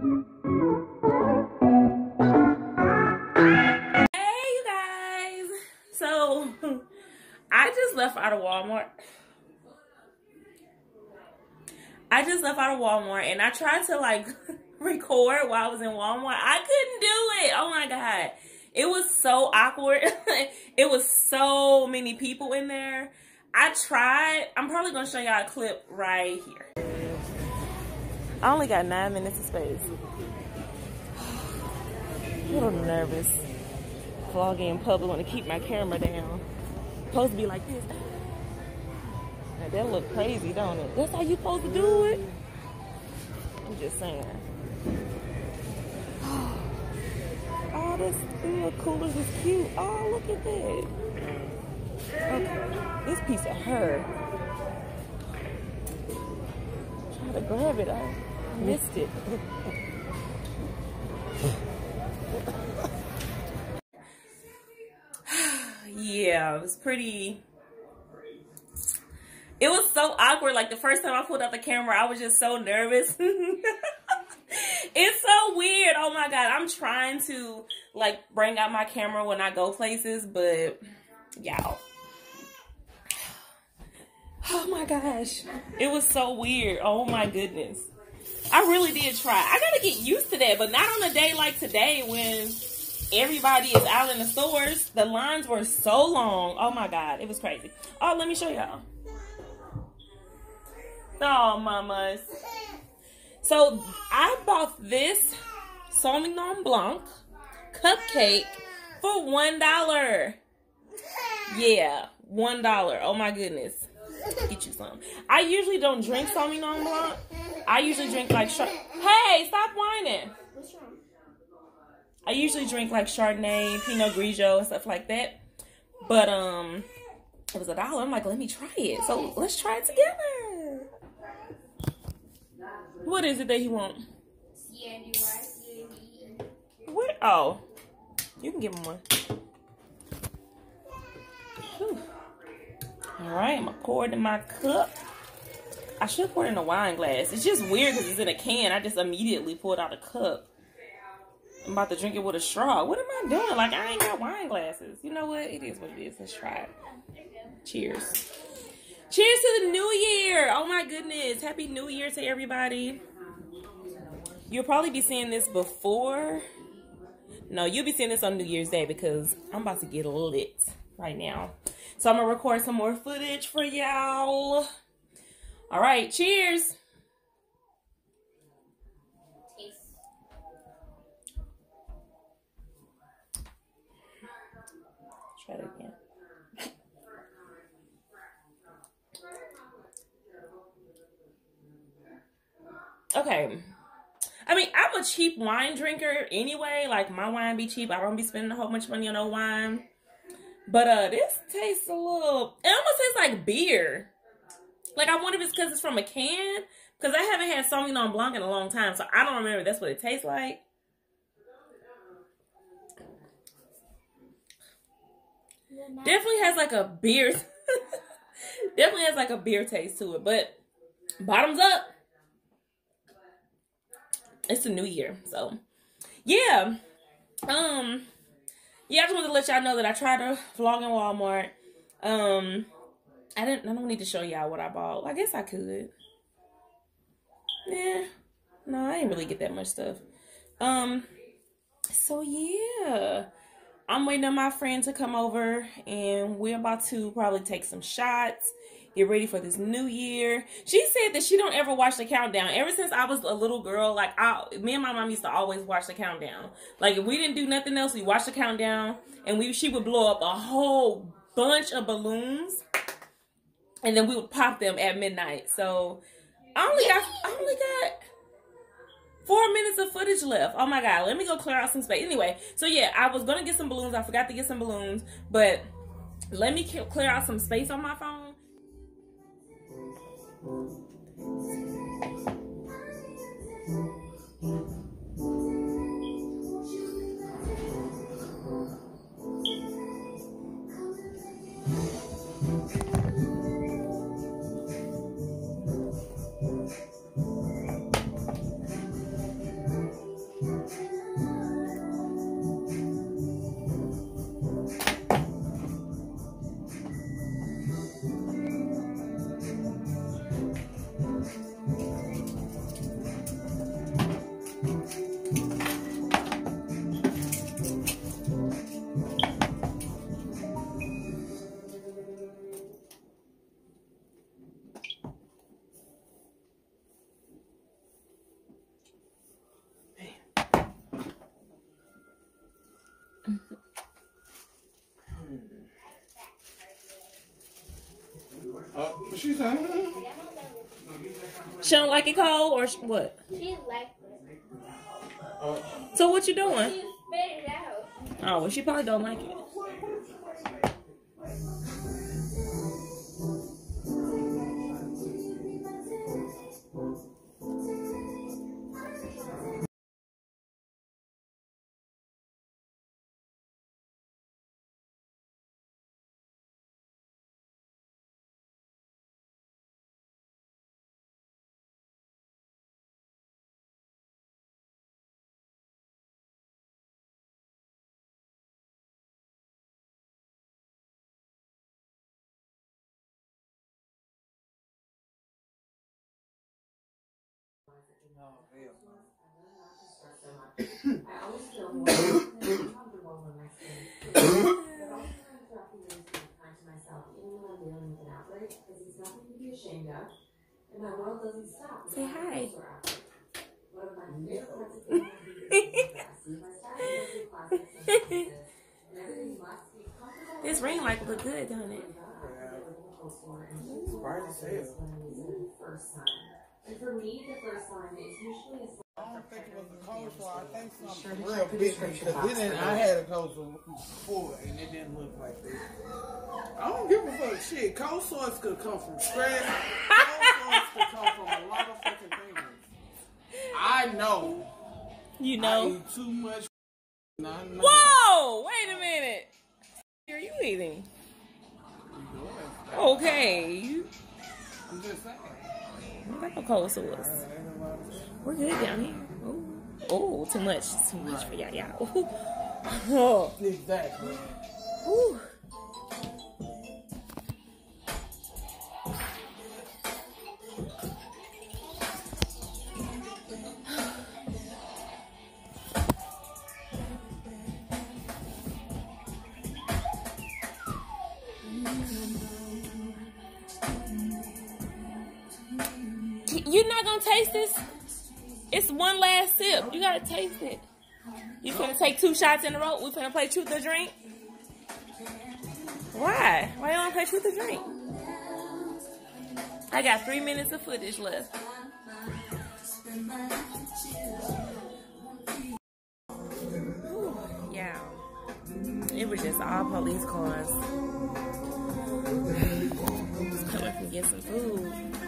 Hey, you guys. So, I just left out of Walmart. I just left out of Walmart and I tried to like record while I was in Walmart. I couldn't do it. Oh my God. It was so awkward. it was so many people in there. I tried. I'm probably going to show y'all a clip right here. I only got nine minutes of space. A little nervous. Vlogging in public want to keep my camera down. Supposed to be like this. Now that look crazy, don't it? That's how you supposed to do it? I'm just saying. Oh, this little coolers is cute. Oh, look at that. Okay, this piece of her. Try to grab it. Missed it. yeah, it was pretty. It was so awkward. Like the first time I pulled out the camera, I was just so nervous. it's so weird. Oh my god, I'm trying to like bring out my camera when I go places, but y'all. Oh my gosh. It was so weird. Oh my goodness. I really did try. I gotta get used to that, but not on a day like today when everybody is out in the stores. The lines were so long. Oh my god, it was crazy. Oh, let me show y'all. Oh, mamas. So I bought this Sauvignon Blanc cupcake for one dollar. Yeah, one dollar. Oh my goodness. Get you some. I usually don't drink Sauvignon Blanc. I usually drink like Chard- Hey, stop whining. I usually drink like Chardonnay, Pinot Grigio, and stuff like that. But um, it was a dollar. I'm like, let me try it. So let's try it together. What is it that you want? What? Oh, you can give him one. Whew. All right, I'm gonna pour it in my cup. I should pour it in a wine glass. It's just weird because it's in a can. I just immediately pulled out a cup. I'm about to drink it with a straw. What am I doing? Like, I ain't got wine glasses. You know what? It is what it is. Let's try it. Cheers. Cheers to the new year. Oh my goodness. Happy New Year to everybody. You'll probably be seeing this before. No, you'll be seeing this on New Year's Day because I'm about to get lit right now. So I'm going to record some more footage for y'all. All right. Cheers. Try it again. Okay. I mean, I'm a cheap wine drinker anyway. Like my wine be cheap. I don't be spending a whole bunch of money on no wine. But uh this tastes a little it almost tastes like beer. Like I wonder if it's because it's from a can. Because I haven't had Sauvignon Blanc in a long time, so I don't remember that's what it tastes like. Definitely has like a beer. definitely has like a beer taste to it. But bottoms up. It's a new year. So yeah. Um yeah, I just wanted to let y'all know that I tried to vlog in Walmart. Um I didn't I don't need to show y'all what I bought. I guess I could. Yeah. No, I didn't really get that much stuff. Um so yeah. I'm waiting on my friend to come over and we're about to probably take some shots, get ready for this new year. She said that she don't ever watch the countdown. Ever since I was a little girl, like I, me and my mom used to always watch the countdown. Like if we didn't do nothing else, we watched the countdown and we she would blow up a whole bunch of balloons and then we would pop them at midnight. So I only got I only got four minutes of footage left. Oh my god, let me go clear out some space. Anyway, so yeah, I was gonna get some balloons. I forgot to get some balloons, but let me clear out some space on my phone. She's saying, She don't like it cold or what? She like uh, So what you doing? she spit it out. Oh, well, she probably don't like it. Be comfortable. This ring light look good, don't it? As hell. First time. And for me, the first time is usually a I don't think it was the coleslaw. I think something real big because it didn't. I had a coleslaw before and it didn't look like this. I don't give a fuck. Shit, coleslaws could come from scratch. coleslaws could come from a lot of fucking things. I know. You know. I know. eat too much. and I know. Whoa! Wait a minute. Are you eating? Okay. I'm just saying. I got no cold sores. We're good down here. Oh, too much. Too much for y'all. y'all. Oh. Exactly. Ooh. Gotta it. You finna take two shots in a row? We finna play truth or drink? Why? Why you wanna play truth or drink? I got three minutes of footage left. Whew, Yeah. It was just all police cars. Just coming from get some food.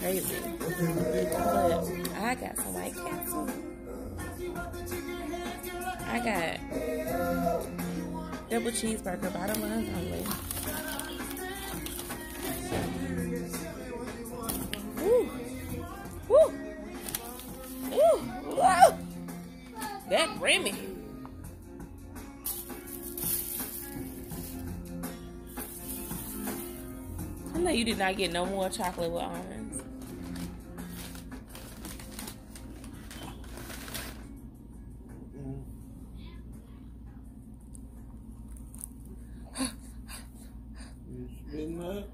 Crazy. But I got some White Castle. I got double cheeseburger, bottom line only. Woo. Woo. Woo. That Remy. I know you did not get no more chocolate with almonds. Spitting up.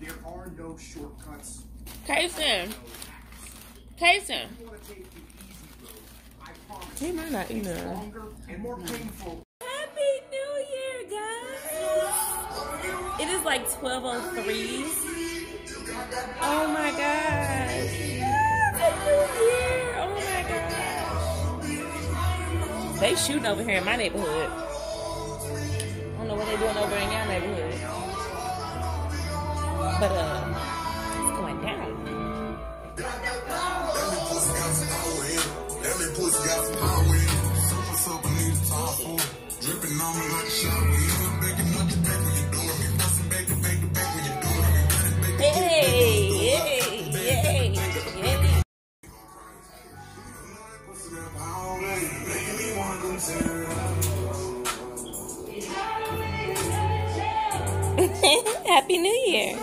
There are no shortcuts. Kason. Kason. You want to take the easy road. I promise. He might not eat none. Longer and more painful. Happy New Year, guys! It is like 12.03. Oh my gosh. Happy New Year! They shooting over here in my neighborhood. I don't know what they doing over in your neighborhood. But, uh, it's going down. Dripping on me like a shower. Happy New Year.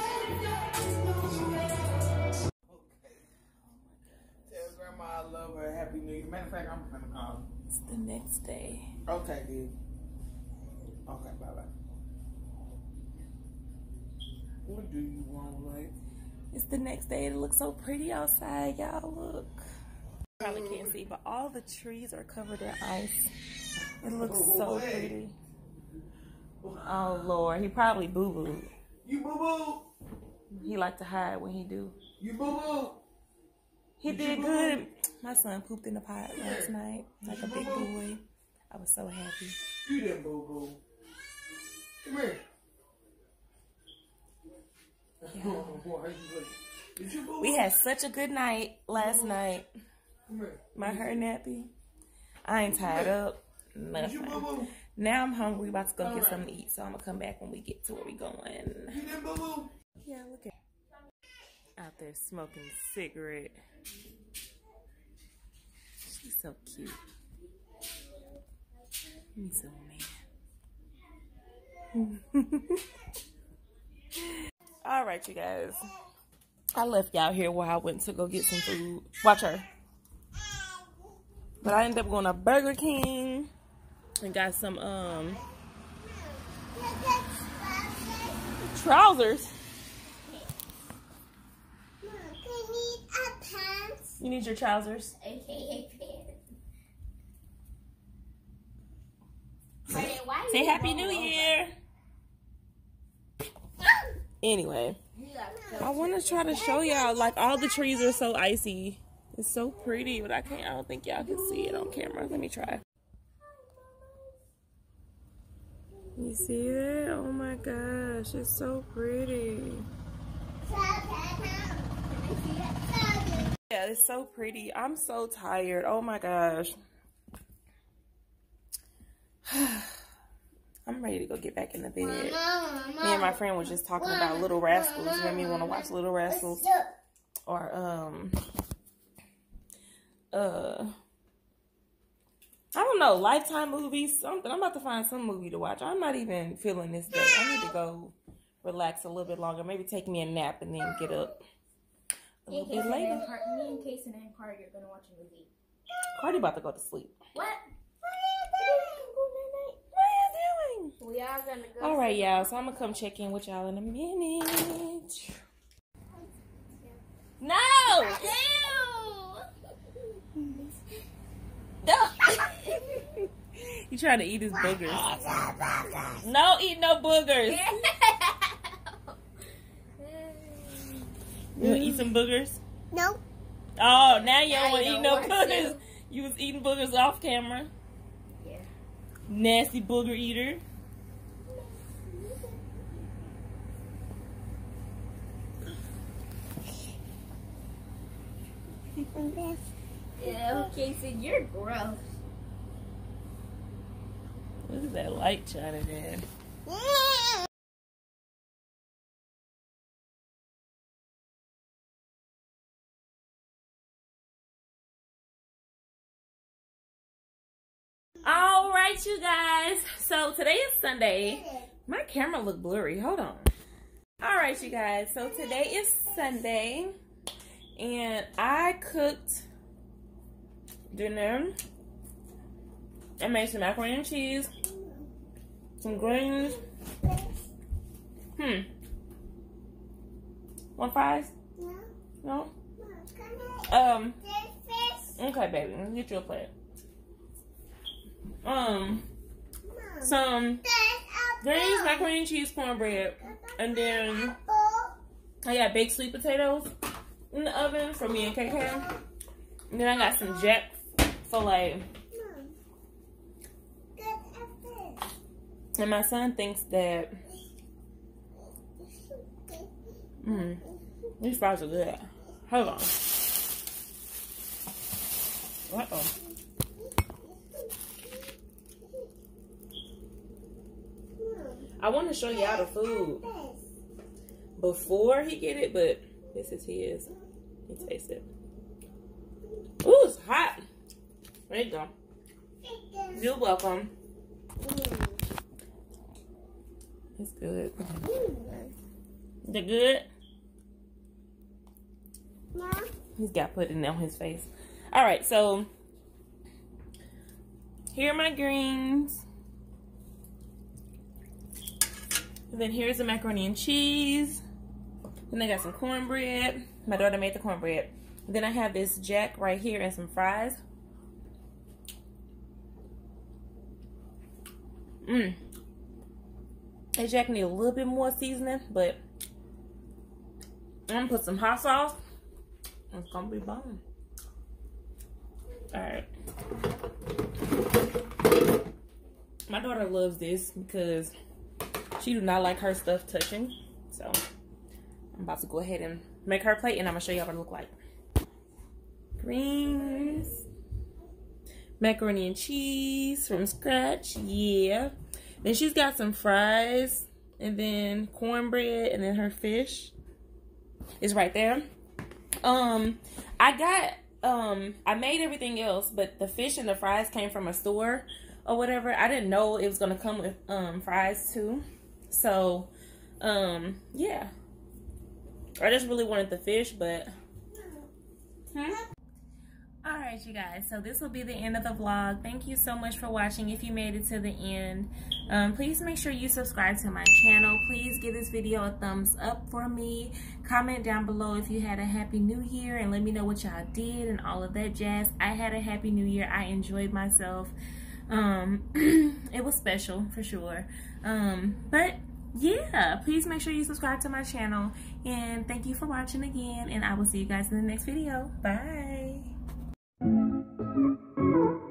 Tell grandma I love her. Happy New Year. Matter of fact, I'm gonna call. It's the next day. Okay, dude. Okay, bye bye. What do you want, like? It's the next day. It looks so pretty outside, y'all. Look. Probably can't see, but all the trees are covered in ice. It looks so pretty. Oh Lord, he probably boo booed. You boo boo. He like to hide when he do. You boo boo. He did good. My son pooped in the pot last night like a big boy. I was so happy. You didn't boo boo. Come here. Why you looking? Did you boo We had such a good night last night. Come here. My hair nappy. I ain't tied up. Did you Nothing. Boo boo? Now I'm hungry. We About to go get something to eat. So I'm gonna come back when we get to where we going. You didn't boo boo. Yeah, look at out there smoking a cigarette. She's so cute. He's so man. All right, you guys. I left y'all here while I went to go get some food. Watch her. But I ended up going to Burger King and got some um trousers. You need your trousers. Say Happy New Year. Anyway, I want to try to show y'all like all the trees are so icy. It's so pretty, but I can't. I don't think y'all can see it on camera. Let me try. You see that? Oh my gosh, it's so pretty. Yeah, it's so pretty. I'm so tired. Oh my gosh. I'm ready to go get back in the bed. Me and my friend was just talking about Little Rascals. Made me want to watch Little Rascals. Or, um, uh, don't know, Lifetime movies, something. I'm about to find some movie to watch. I'm not even feeling this day. I need to go relax a little bit longer. Maybe take me a nap and then get up a little bit later. Car- me and Casey and Carter are gonna watch a movie. Cardi about to go to sleep. What? What are you doing? We are gonna go. All right, y'all. So I'm gonna come check in with y'all in a minute. No. No. You trying to eat his boogers? No, eat no boogers. You wanna eat some boogers? No. Oh, now you don't want to eat no want boogers. to. You was eating boogers off camera. Yeah. Nasty booger eater. Yeah, okay, so you're gross. Look at that light shining in. All right, you guys. So today is Sunday. My camera look blurry. Hold on. All right, you guys. So today is Sunday, and I cooked dinner. I made some macaroni and cheese, some greens. Hmm. Want fries? No. No? Um. Okay, baby. Let me get you a plate. Um. Some greens, macaroni and cheese, cornbread, and then I got baked sweet potatoes in the oven for me and KK. And then I got some jack filet. And my son thinks that mm, these fries are good. Hold on. Uh oh. I want to show y'all the food before he get it, but this is his. He taste it. Ooh, it's hot. There you go. You're welcome. It's good. Is it good? He's got pudding on his face. All right, so here are my greens. And then here's the macaroni and cheese. Then I got some cornbread. My daughter made the cornbread. Then I have this jack right here and some fries. Mmm. That jack need a little bit more seasoning, but I'm gonna put some hot sauce. It's gonna be bomb. Alright. My daughter loves this because she do not like her stuff touching. So I'm about to go ahead and make her plate and I'm gonna show y'all what it look like. Greens. Macaroni and cheese from scratch. Yeah. Then she's got some fries and then cornbread and then her fish is right there. Um, I got um, I made everything else, but the fish and the fries came from a store or whatever. I didn't know it was gonna come with um fries too. So, um, yeah. I just really wanted the fish, but. Hmm? Alright, you guys, so this will be the end of the vlog. Thank you so much for watching. If you made it to the end, um, please make sure you subscribe to my channel. Please give this video a thumbs up for me. Comment down below if you had a happy new year and let me know what y'all did and all of that jazz. I had a happy new year. I enjoyed myself. Um, it was special for sure. Um, but yeah, please make sure you subscribe to my channel. And thank you for watching again. And I will see you guys in the next video. Bye thank you